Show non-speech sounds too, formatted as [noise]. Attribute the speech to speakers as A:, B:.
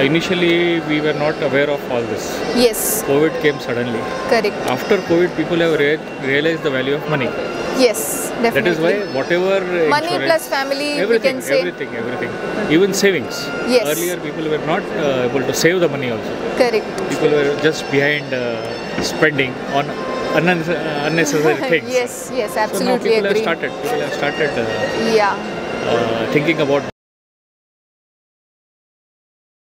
A: initially we were not aware of all this.
B: Yes,
A: COVID came suddenly.
B: correct.
A: After COVID, people have re realized the value of money.
B: Yes, definitely.
A: That is why whatever
B: Money plus family, we
A: everything,
B: say.
A: everything, everything, even savings.
B: Yes.
A: Earlier, people were not uh, able to save the money. Also,
B: Correct.
A: people were just behind uh, spending on uh, unnecessary [laughs] things.
B: yes, yes, absolutely.
A: So now
B: absolutely
A: people have started. People have started uh,
B: Yeah,
A: uh, thinking about